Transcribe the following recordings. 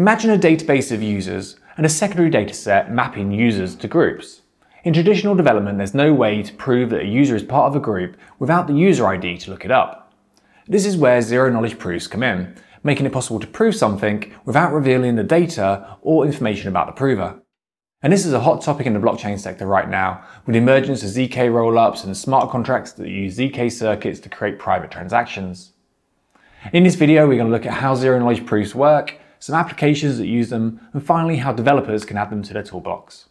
Imagine a database of users and a secondary dataset mapping users to groups. In traditional development, there's no way to prove that a user is part of a group without the user ID to look it up. This is where zero-knowledge proofs come in, making it possible to prove something without revealing the data or information about the prover. And this is a hot topic in the blockchain sector right now, with the emergence of ZK rollups and smart contracts that use ZK circuits to create private transactions. In this video, we're going to look at how zero-knowledge proofs work, some applications that use them, and finally how developers can add them to their toolbox.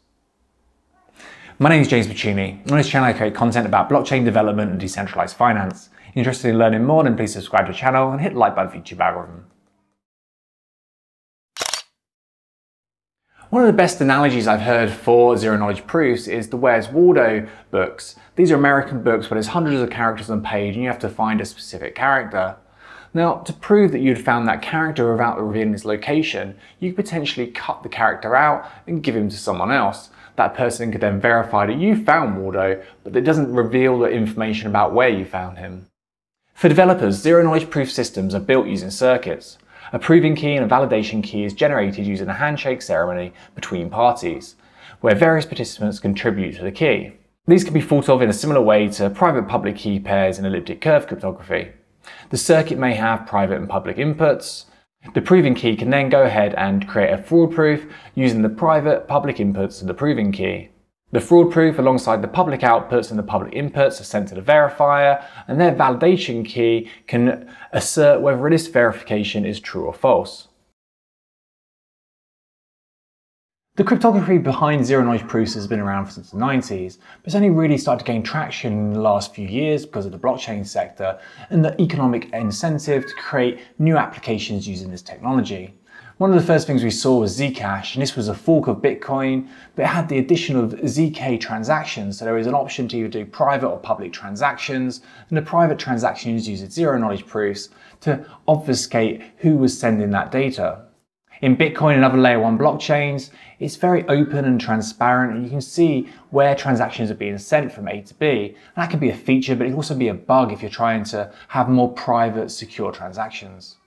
My name is James Bachini. On this channel, I create content about blockchain development and decentralized finance. Interested in learning more, then please subscribe to the channel and hit the like button for YouTube algorithm. One of the best analogies I've heard for zero knowledge proofs is the Where's Waldo books. These are American books where there's hundreds of characters on page and you have to find a specific character. Now, to prove that you'd found that character without revealing his location, you could potentially cut the character out and give him to someone else. That person could then verify that you found Waldo, but it doesn't reveal the information about where you found him. For developers, zero knowledge proof systems are built using circuits. A proving key and a validation key is generated using a handshake ceremony between parties, where various participants contribute to the key. These can be thought of in a similar way to private-public key pairs in elliptic curve cryptography. The circuit may have private and public inputs. The proving key can then go ahead and create a fraud proof using the private public inputs of the proving key. The fraud proof alongside the public outputs and the public inputs are sent to the verifier and their validation key can assert whether this verification is true or false. The cryptography behind zero-knowledge proofs has been around since the 90s, but it's only really started to gain traction in the last few years because of the blockchain sector and the economic incentive to create new applications using this technology. One of the first things we saw was Zcash, and this was a fork of Bitcoin, but it had the addition of ZK transactions. So there is an option to either do private or public transactions, and the private transactions use zero knowledge proofs to obfuscate who was sending that data. In Bitcoin and other layer one blockchains, it's very open and transparent and you can see where transactions are being sent from A to B. And that can be a feature, but it can also be a bug if you're trying to have more private, secure transactions.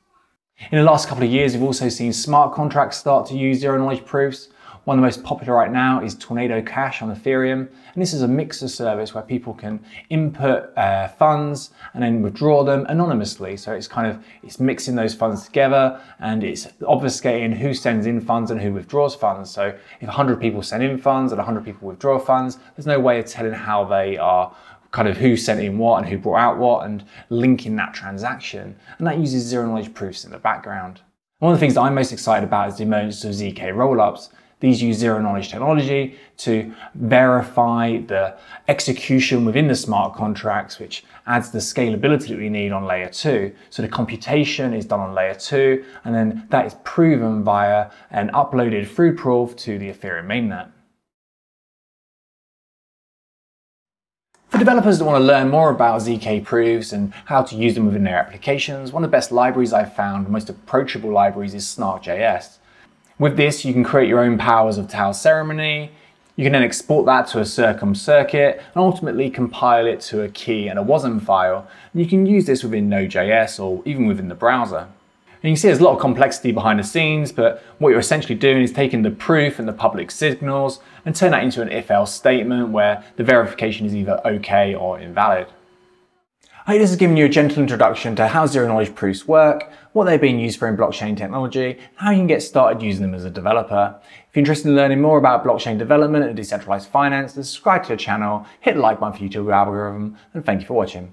In the last couple of years, we've also seen smart contracts start to use zero knowledge proofs. One of the most popular right now is Tornado Cash on Ethereum. And this is a mixer service where people can input uh, funds and then withdraw them anonymously. So it's kind of, it's mixing those funds together and it's obfuscating who sends in funds and who withdraws funds. So if 100 people send in funds and 100 people withdraw funds, there's no way of telling how they are kind of who sent in what and who brought out what and linking that transaction. And that uses zero knowledge proofs in the background. One of the things that I'm most excited about is the emergence of ZK rollups. These use zero knowledge technology to verify the execution within the smart contracts, which adds the scalability that we need on layer two. So the computation is done on layer two, and then that is proven via an uploaded through proof to the Ethereum mainnet. For developers that want to learn more about ZK proofs and how to use them within their applications, one of the best libraries I've found, most approachable libraries, is Snark.js. With this, you can create your own powers of Tau ceremony. You can then export that to a Circom circuit and ultimately compile it to a key and a WASM file. And you can use this within Node.js or even within the browser. And you can see there's a lot of complexity behind the scenes, but what you're essentially doing is taking the proof and the public signals and turn that into an if-else statement where the verification is either okay or invalid. I hope this has given you a gentle introduction to how zero knowledge proofs work, what they're being used for in blockchain technology, and how you can get started using them as a developer. If you're interested in learning more about blockchain development and decentralized finance, then subscribe to the channel, hit the like button for YouTube algorithm, and thank you for watching.